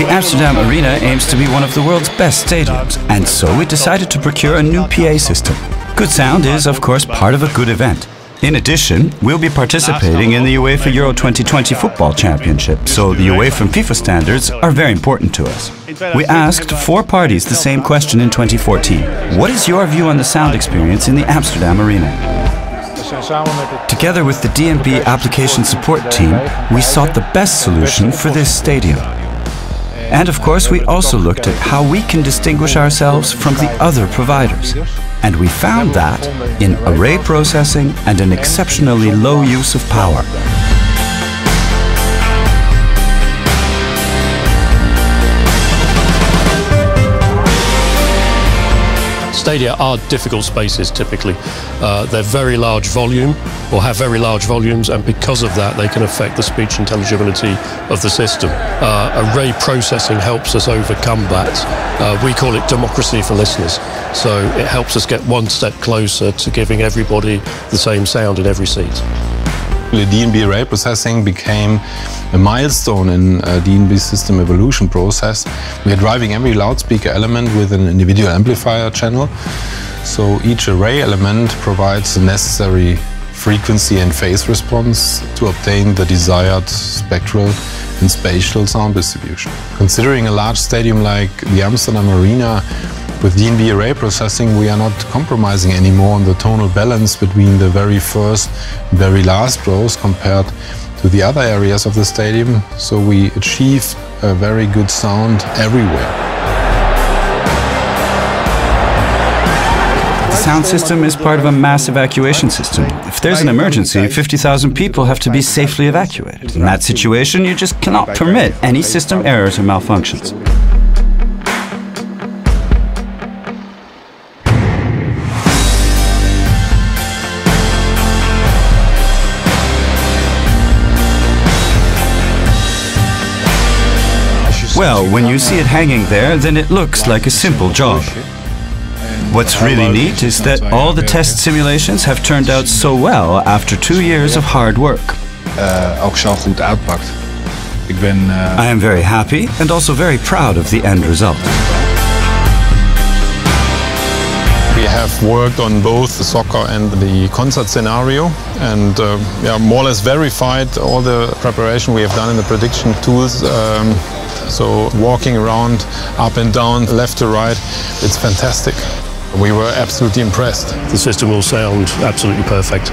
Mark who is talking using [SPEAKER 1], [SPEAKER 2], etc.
[SPEAKER 1] The Amsterdam Arena aims to be one of the world's best stadiums, and so we decided to procure a new PA system. Good sound is, of course, part of a good event. In addition, we'll be participating in the UEFA Euro 2020 Football Championship, so the UEFA and FIFA standards are very important to us. We asked four parties the same question in 2014. What is your view on the sound experience in the Amsterdam Arena? Together with the d&b application support team, we sought the best solution for this stadium. And of course, we also looked at how we can distinguish ourselves from the other providers. And we found that in array processing and an exceptionally low use of power.
[SPEAKER 2] Stadia are difficult spaces typically. Uh, they're very large volume or have very large volumes and because of that they can affect the speech intelligibility of the system. Uh, array processing helps us overcome that. Uh, we call it democracy for listeners. So it helps us get one step closer to giving everybody the same sound in every seat.
[SPEAKER 3] The d&b array processing became a milestone in uh, d&b system evolution process. We are driving every loudspeaker element with an individual amplifier channel. So each array element provides the necessary frequency and phase response to obtain the desired spectral and spatial sound distribution. Considering a large stadium like the Amsterdam Arena, with d&b array processing, we are not compromising anymore on the tonal balance between the very first very last rows compared to the other areas of the stadium, so we achieve a very good sound everywhere.
[SPEAKER 1] The sound system is part of a mass evacuation system. If there's an emergency, 50,000 people have to be safely evacuated. In that situation, you just cannot permit any system errors or malfunctions. Well, when you see it hanging there, then it looks like a simple job. What's really neat is that all the test simulations have turned out so well after two years of hard work.
[SPEAKER 4] ook zo goed uitpakt. Ik ben...
[SPEAKER 1] I am very happy and also very proud of the end result.
[SPEAKER 3] We have worked on both the soccer and the concert scenario and uh, yeah, more or less verified all the preparation we have done in the prediction tools. Um, so walking around up and down, left to right, it's fantastic. We were absolutely impressed.
[SPEAKER 2] The system will sound absolutely perfect.